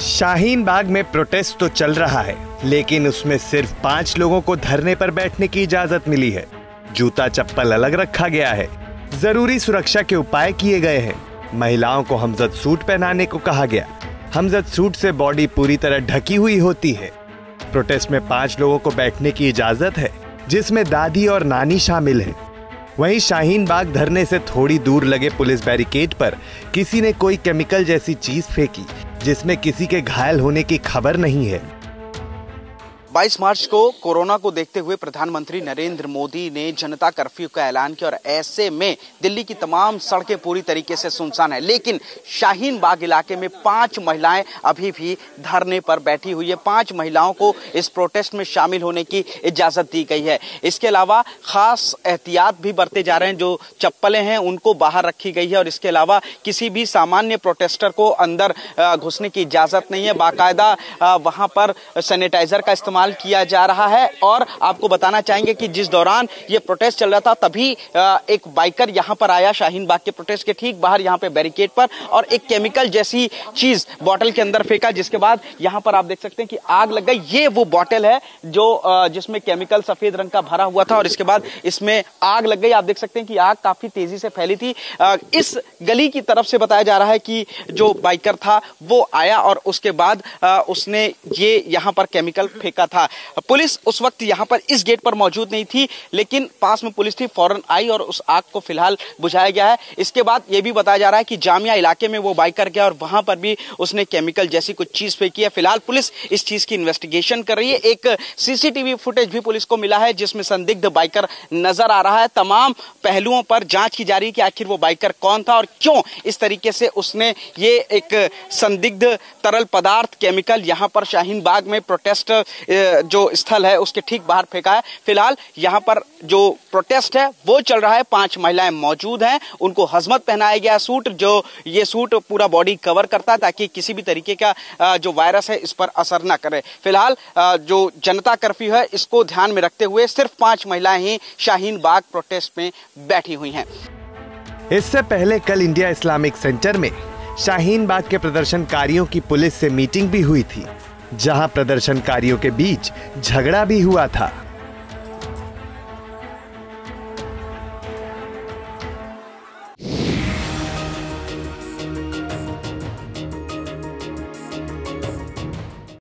शाहीन बाग में प्रोटेस्ट तो चल रहा है, लेकिन उसमें सिर्फ़ पाँच लोगों को धरने पर बैठने की इजाज़त मिली है। जूता चप्पल अलग रखा गया है। ज़रूरी सुरक्षा के उपाय किए गए हैं। महिलाओं को हमजद सूट पहनाने को कहा गया। हमजद सूट से बॉडी पूरी तरह ढकी हुई होती है। प्रोटेस्ट में पाँच लोगों को बैठने की इजाज़त है, जिसमें दादी और नानी शामिल हैं। वहीं शाहीन बाग धरने से थोड़ी दूर लगे पुलिस बैरिकेड पर किसी ने कोई केमिकल जैसी चीज़ फेंकी। जिसमें किसी के घायल होने की खबर नहीं है। 22 मार्च को कोरोना को देखते हुए प्रधानमंत्री नरेंद्र मोदी ने जनता कर्फ्यू का ऐलान किया और ऐसे में दिल्ली की तमाम सड़कें पूरी तरीके से सुनसान है। लेकिन शाहीन बाग इलाके में पाँच महिलाएँ अभी भी धरने पर बैठी हुई है। पाँच महिलाओं को इस प्रोटेस्ट में शामिल होने की इजाज़त दी गई है। इसके अलावा खास एहतियात भी बरते जा रहे हैं। जो चप्पलें हैं, उनको बाहर रखी गई है और इसके अलावा किसी भी सामान्य प्रोटेस्टर को अंदर घुसने की इजाज़त नहीं है। बाकायदा वहाँ पर सैनिटाइजर का इस्तेमाल इस्तेमाल किया जा रहा है और आपको बताना चाहेंगे कि जिस दौरान ये प्रोटेस्ट चल रहा था, तभी एक बाइकर यहाँ पर आया, शाहीन बाग के प्रोटेस्ट के ठीक बाहर यहाँ पे बैरिकेड पर और एक केमिकल जैसी चीज़ बॉटल के अंदर फेंका, जिसके बाद यहाँ पर आप देख सकते हैं कि आग लग गई। ये वो बॉटल है जो जिसमें केमिकल सफ़ेद रंग का भरा हुआ था और इसके बाद इसमें आग लग गई। आप देख सकते हैं कि आग काफ़ी तेज़ी से फैली थी। इस गली की तरफ़ से बताया जा रहा है कि जो बाइकर था, वो आया और उसके बाद उसने ये यहाँ पर केमिकल फेंका था। पुलिस उस वक्त यहाँ पर इस गेट पर मौजूद नहीं थी, लेकिन पास में पुलिस थी, फ़ौरन आई और उस आग को फ़िलहाल बुझाया गया है। इसके बाद ये भी बताया जा रहा है कि जामिया इलाके में वो बाइक कर गया और वहाँ पर भी उसने केमिकल जैसी कुछ चीज़ फेंकी है। फ़िलहाल पुलिस इस चीज़ की इन्वेस्टिगेशन कर रही है। एक सीसीटीवी फुटेज भी पुलिस को मिला है, जिसमें संदिग्ध बाइकर नज़र आ रहा है। तमाम पहलुओं पर जाँच की जा रही है कि आखिर वो बाइकर कौन था और क्यों इस तरीके से उसने ये एक संदिग्ध तरल पदार्थ केमिकल यहाँ पर शाहीन बाग में प्रोटेस्ट जो स्थल है, उसके ठीक बाहर फेंका है। फ़िलहाल यहाँ पर जो प्रोटेस्ट है, वो चल रहा है। पाँच महिलाएँ मौजूद हैं। उनको हजमत पहनाया गया सूट, जो ये सूट पूरा बॉडी कवर करता है ताकि किसी भी तरीके का जो वायरस है, इस पर असर न करे। फ़िलहाल जो जनता कर्फ्यू है, इसको ध्यान में रखते हुए सिर्फ़ पाँच महिलाएँ ही शाहीन बाग प्रोटेस्ट में बैठी हुई हैं। इससे पहले कल इंडिया इस्लामिक सेंटर में शाहीन बाग के प्रदर्शनकारियों की पुलिस से मीटिंग भी हुई थी। जहाँ प्रदर्शनकारियों के बीच झगड़ा भी हुआ था।